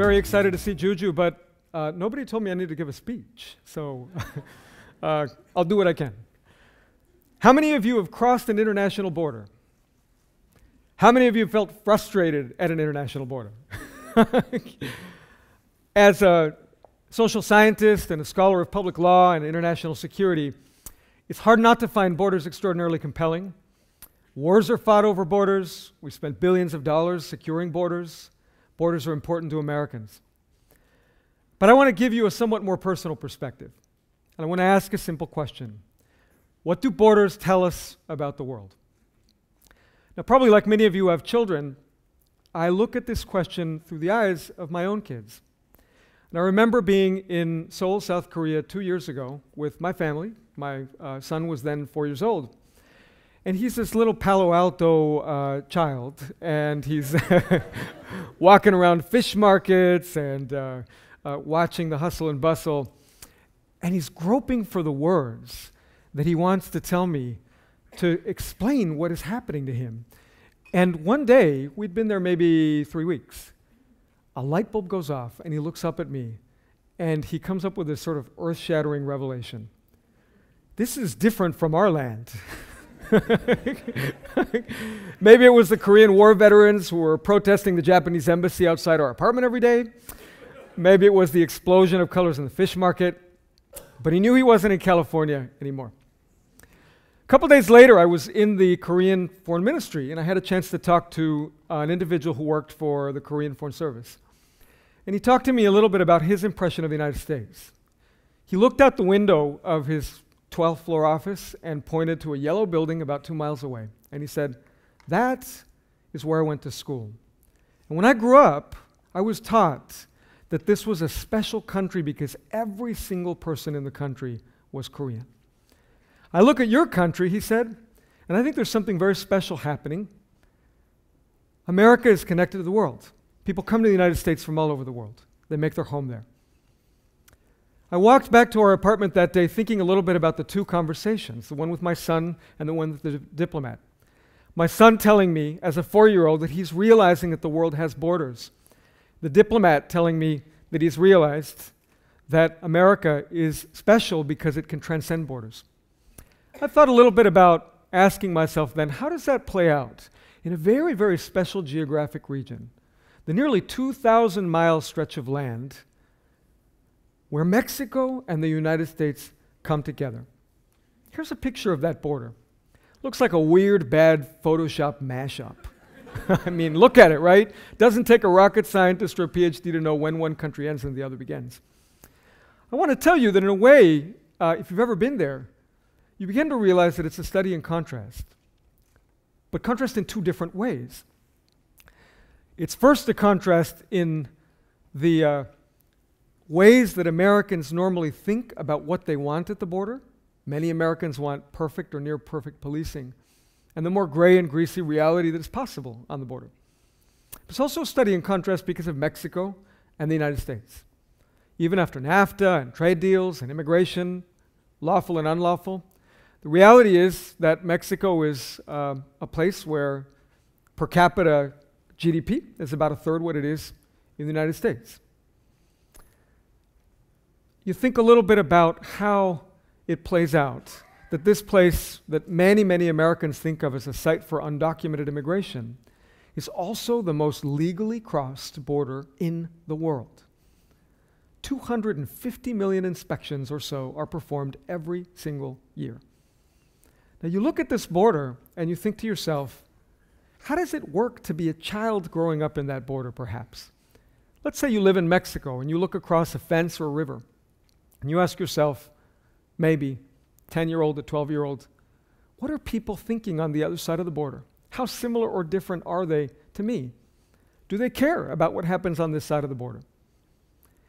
very excited to see Juju, but uh, nobody told me I need to give a speech, so uh, I'll do what I can. How many of you have crossed an international border? How many of you felt frustrated at an international border? As a social scientist and a scholar of public law and international security, it's hard not to find borders extraordinarily compelling. Wars are fought over borders. We spend billions of dollars securing borders. Borders are important to Americans. But I want to give you a somewhat more personal perspective. And I want to ask a simple question What do borders tell us about the world? Now, probably like many of you who have children, I look at this question through the eyes of my own kids. And I remember being in Seoul, South Korea, two years ago with my family. My uh, son was then four years old. And he's this little Palo Alto uh, child, and he's walking around fish markets and uh, uh, watching the hustle and bustle. And he's groping for the words that he wants to tell me to explain what is happening to him. And one day, we'd been there maybe three weeks, a light bulb goes off, and he looks up at me, and he comes up with this sort of earth shattering revelation. This is different from our land. Maybe it was the Korean War veterans who were protesting the Japanese embassy outside our apartment every day. Maybe it was the explosion of colors in the fish market. But he knew he wasn't in California anymore A couple days later, I was in the Korean Foreign Ministry, and I had a chance to talk to uh, an individual who worked for the Korean Foreign Service. And he talked to me a little bit about his impression of the United States. He looked out the window of his 12th floor office and pointed to a yellow building about two miles away. And he said, That is where I went to school. And when I grew up, I was taught that this was a special country because every single person in the country was Korean. I look at your country, he said, and I think there's something very special happening. America is connected to the world. People come to the United States from all over the world, they make their home there. I walked back to our apartment that day thinking a little bit about the two conversations the one with my son and the one with the diplomat. My son telling me, as a four year old, that he's realizing that the world has borders. The diplomat telling me that he's realized that America is special because it can transcend borders. I thought a little bit about asking myself then, how does that play out in a very, very special geographic region? The nearly 2,000 mile stretch of land where Mexico and the United States come together. Here's a picture of that border. Looks like a weird, bad Photoshop mashup. I mean, look at it, right? Doesn't take a rocket scientist or a PhD to know when one country ends and the other begins. I want to tell you that, in a way, uh, if you've ever been there, you begin to realize that it's a study in contrast, but contrast in two different ways. It's first a contrast in the uh, ways that Americans normally think about what they want at the border. Many Americans want perfect or near perfect policing, and the more gray and greasy reality that is possible on the border. It's also a study in contrast because of Mexico and the United States. Even after NAFTA and trade deals and immigration, lawful and unlawful, the reality is that Mexico is uh, a place where per capita GDP is about a third what it is in the United States. You think a little bit about how it plays out. That this place that many, many Americans think of as a site for undocumented immigration is also the most legally crossed border in the world. 250 million inspections or so are performed every single year. Now you look at this border and you think to yourself, how does it work to be a child growing up in that border, perhaps? Let's say you live in Mexico and you look across a fence or a river and you ask yourself, maybe 10 year old to 12 year old, what are people thinking on the other side of the border? How similar or different are they to me? Do they care about what happens on this side of the border?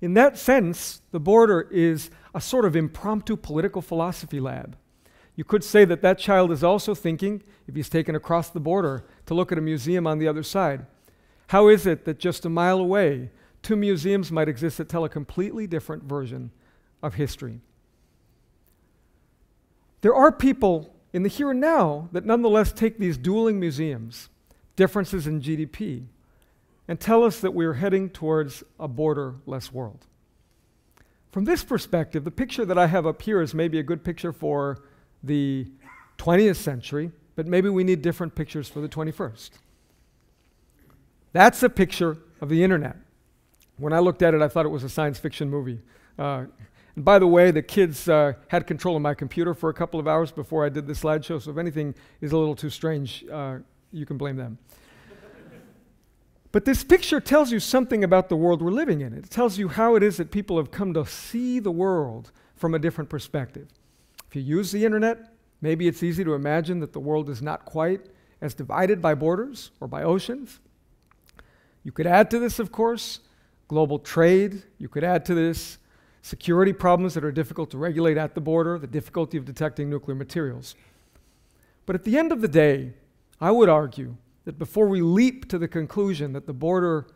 In that sense, the border is a sort of impromptu political philosophy lab you could say that that child is also thinking, if he's taken across the border to look at a museum on the other side, how is it that just a mile away, two museums might exist that tell a completely different version of history? There are people in the here and now that nonetheless take these dueling museums, differences in GDP, and tell us that we are heading towards a borderless world. From this perspective, the picture that I have up here is maybe a good picture for the 20th century, but maybe we need different pictures for the 21st. That's a picture of the internet. When I looked at it, I thought it was a science fiction movie. Uh, and by the way, the kids uh, had control of my computer for a couple of hours before I did the slideshow, so if anything is a little too strange, uh, you can blame them. but this picture tells you something about the world we're living in. It tells you how it is that people have come to see the world from a different perspective. If you use the internet, maybe it's easy to imagine that the world is not quite as divided by borders or by oceans. You could add to this, of course, global trade. You could add to this security problems that are difficult to regulate at the border, the difficulty of detecting nuclear materials. But at the end of the day, I would argue that before we leap to the conclusion that the border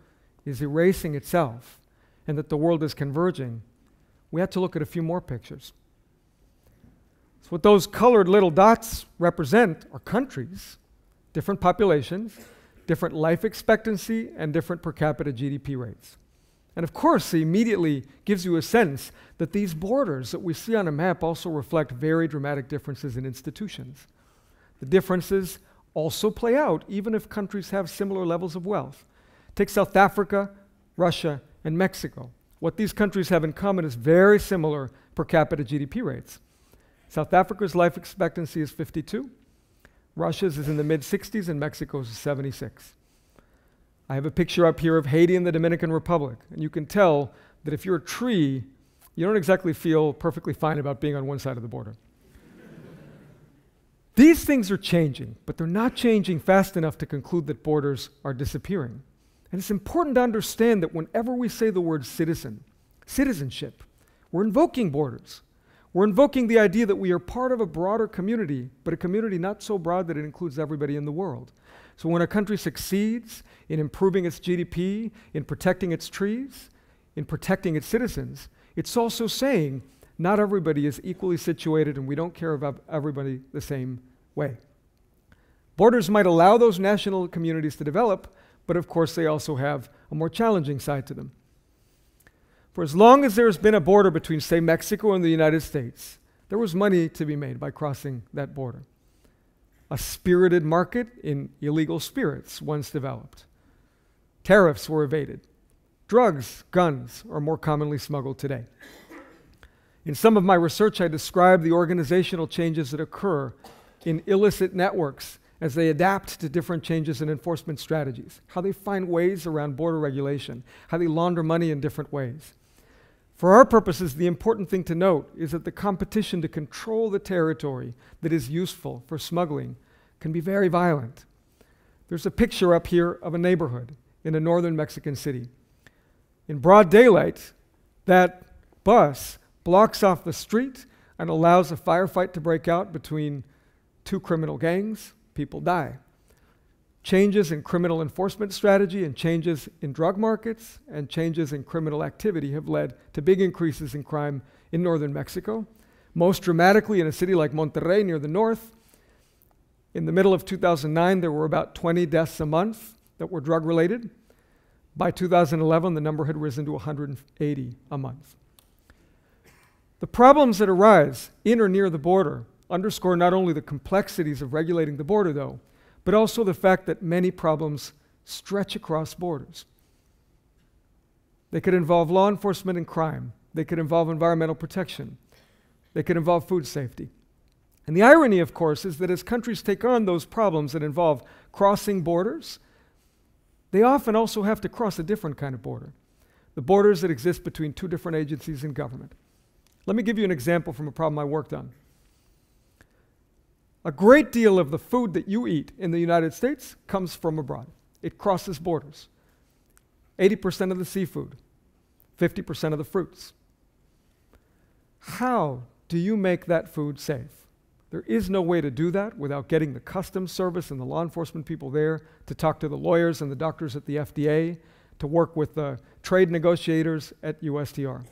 is erasing itself and that the world is converging, we have to look at a few more pictures. So, what those colored little dots represent are countries, different populations, different life expectancy, and different per capita GDP rates. And of course, it immediately gives you a sense that these borders that we see on a map also reflect very dramatic differences in institutions. The differences also play out even if countries have similar levels of wealth. Take South Africa, Russia, and Mexico. What these countries have in common is very similar per capita GDP rates. South Africa's life expectancy is 52, Russia's is in the mid 60s, and Mexico's is 76. I have a picture up here of Haiti and the Dominican Republic. And you can tell that if you're a tree, you don't exactly feel perfectly fine about being on one side of the border. These things are changing, but they're not changing fast enough to conclude that borders are disappearing. And it's important to understand that whenever we say the word citizen, citizenship, we're invoking borders. We're invoking the idea that we are part of a broader community, but a community not so broad that it includes everybody in the world. So when a country succeeds in improving its GDP, in protecting its trees, in protecting its citizens, it's also saying not everybody is equally situated and we don't care about everybody the same way. Borders might allow those national communities to develop, but of course they also have a more challenging side to them. For as long as there has been a border between, say, Mexico and the United States, there was money to be made by crossing that border a spirited market in illegal spirits once developed. Tariffs were evaded. Drugs, guns are more commonly smuggled today. In some of my research, I describe the organizational changes that occur in illicit networks as they adapt to different changes in enforcement strategies, how they find ways around border regulation, how they launder money in different ways. For our purposes, the important thing to note is that the competition to control the territory that is useful for smuggling can be very violent. There's a picture up here of a neighborhood in a northern Mexican city. In broad daylight, that bus blocks off the street and allows a firefight to break out between two criminal gangs. People die changes in criminal enforcement strategy and changes in drug markets and changes in criminal activity have led to big increases in crime in northern Mexico. Most dramatically in a city like Monterrey near the north. In the middle of 2009, there were about 20 deaths a month that were drug related. By 2011, the number had risen to 180 a month. The problems that arise in or near the border underscore not only the complexities of regulating the border, though, but also the fact that many problems stretch across borders. They could involve law enforcement and crime. They could involve environmental protection. They could involve food safety. And the irony, of course, is that as countries take on those problems that involve crossing borders, they often also have to cross a different kind of border the borders that exist between two different agencies in government. Let me give you an example from a problem I worked on. A great deal of the food that you eat in the United States comes from abroad. It crosses borders. 80% of the seafood, 50% of the fruits. How do you make that food safe? There is no way to do that without getting the customs service and the law enforcement people there to talk to the lawyers and the doctors at the FDA, to work with the trade negotiators at USTR.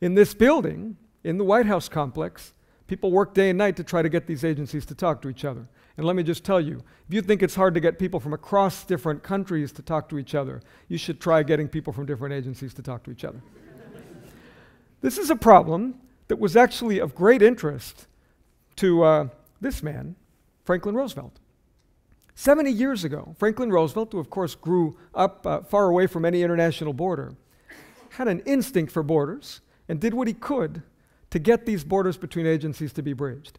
In this building, in the White House complex, People work day and night to try to get these agencies to talk to each other. And let me just tell you if you think it's hard to get people from across different countries to talk to each other, you should try getting people from different agencies to talk to each other. this is a problem that was actually of great interest to uh, this man, Franklin Roosevelt. 70 years ago, Franklin Roosevelt, who of course grew up uh, far away from any international border, had an instinct for borders and did what he could to get these borders between agencies to be bridged.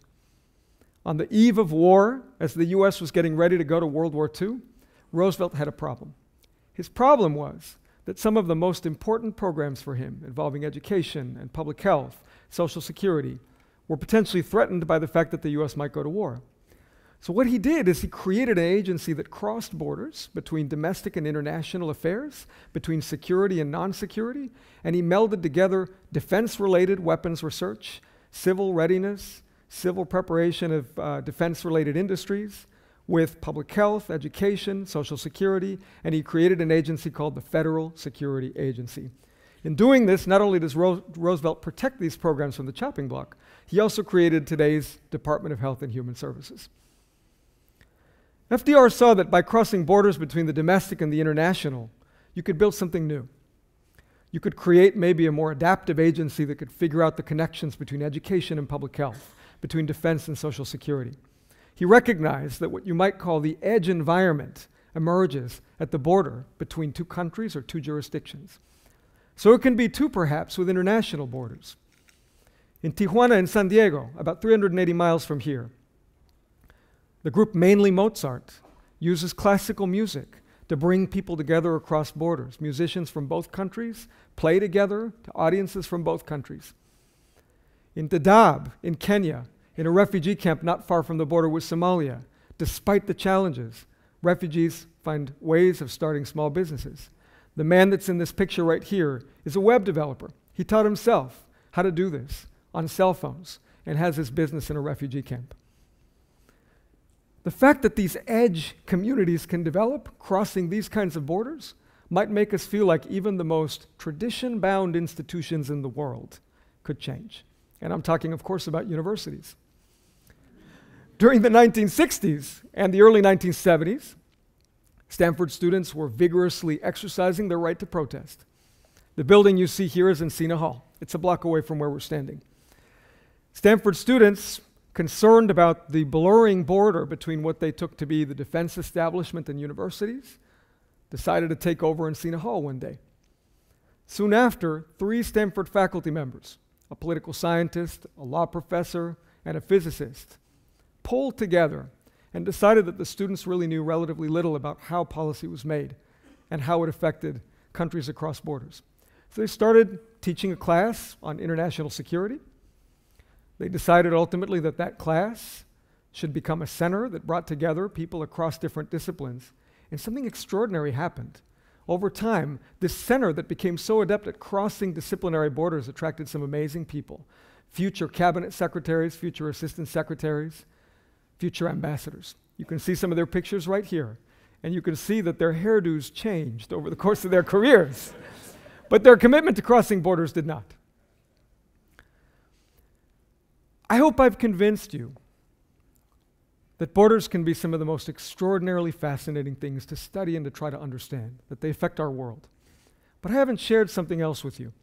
On the eve of war, as the US was getting ready to go to World War II, Roosevelt had a problem. His problem was that some of the most important programs for him, involving education and public health, Social Security, were potentially threatened by the fact that the US might go to war. So, what he did is he created an agency that crossed borders between domestic and international affairs, between security and non security, and he melded together defense related weapons research, civil readiness, civil preparation of uh, defense related industries, with public health, education, social security, and he created an agency called the Federal Security Agency. In doing this, not only does Ro- Roosevelt protect these programs from the chopping block, he also created today's Department of Health and Human Services. FDR saw that by crossing borders between the domestic and the international, you could build something new. You could create maybe a more adaptive agency that could figure out the connections between education and public health, between defense and social security. He recognized that what you might call the edge environment emerges at the border between two countries or two jurisdictions. So it can be two, perhaps, with international borders. In Tijuana and San Diego, about 380 miles from here, the group Mainly Mozart uses classical music to bring people together across borders. Musicians from both countries play together to audiences from both countries. In Dadaab, in Kenya, in a refugee camp not far from the border with Somalia, despite the challenges, refugees find ways of starting small businesses. The man that's in this picture right here is a web developer. He taught himself how to do this on cell phones and has his business in a refugee camp. The fact that these edge communities can develop crossing these kinds of borders might make us feel like even the most tradition bound institutions in the world could change. And I'm talking, of course, about universities. During the 1960s and the early 1970s, Stanford students were vigorously exercising their right to protest. The building you see here is Encina Hall. It's a block away from where we're standing. Stanford students concerned about the blurring border between what they took to be the defense establishment and universities, decided to take over Encina Hall one day. Soon after, three Stanford faculty members, a political scientist, a law professor, and a physicist, pulled together and decided that the students really knew relatively little about how policy was made and how it affected countries across borders. So they started teaching a class on international security. They decided ultimately that that class should become a center that brought together people across different disciplines. And something extraordinary happened. Over time, this center that became so adept at crossing disciplinary borders attracted some amazing people future cabinet secretaries, future assistant secretaries, future ambassadors. You can see some of their pictures right here. And you can see that their hairdos changed over the course of their careers. but their commitment to crossing borders did not. I hope I've convinced you that borders can be some of the most extraordinarily fascinating things to study and to try to understand, that they affect our world. But I haven't shared something else with you.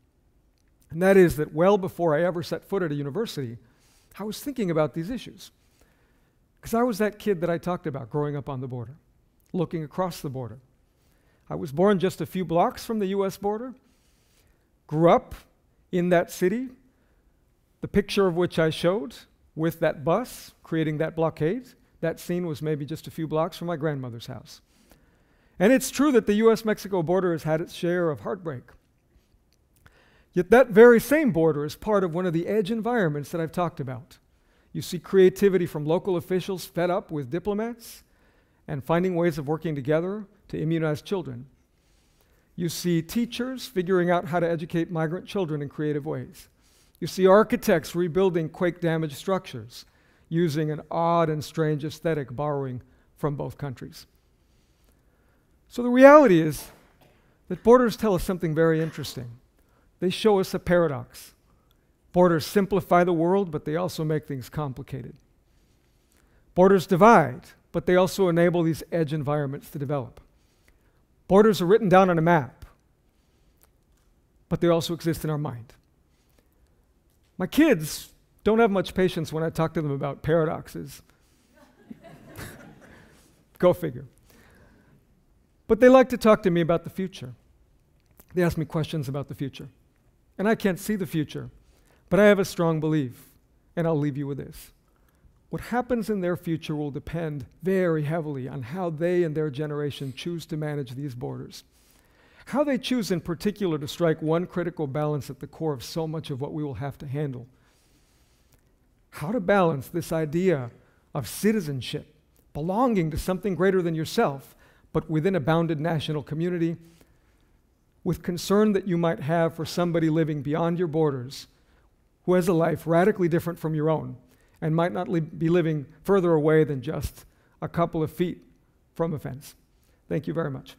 And that is that well before I ever set foot at a university, I was thinking about these issues. Because I was that kid that I talked about growing up on the border, looking across the border. I was born just a few blocks from the US border, grew up in that city, the picture of which I showed with that bus creating that blockade, that scene was maybe just a few blocks from my grandmother's house. And it's true that the US Mexico border has had its share of heartbreak. Yet that very same border is part of one of the edge environments that I've talked about. You see creativity from local officials fed up with diplomats and finding ways of working together to immunize children. You see teachers figuring out how to educate migrant children in creative ways. You see architects rebuilding quake damaged structures using an odd and strange aesthetic borrowing from both countries. So the reality is that borders tell us something very interesting. They show us a paradox. Borders simplify the world, but they also make things complicated. Borders divide, but they also enable these edge environments to develop. Borders are written down on a map, but they also exist in our mind. My kids don't have much patience when I talk to them about paradoxes. Go figure. But they like to talk to me about the future. They ask me questions about the future. And I can't see the future, but I have a strong belief, and I'll leave you with this. What happens in their future will depend very heavily on how they and their generation choose to manage these borders. How they choose, in particular, to strike one critical balance at the core of so much of what we will have to handle. How to balance this idea of citizenship, belonging to something greater than yourself, but within a bounded national community, with concern that you might have for somebody living beyond your borders who has a life radically different from your own and might not li- be living further away than just a couple of feet from a fence. Thank you very much.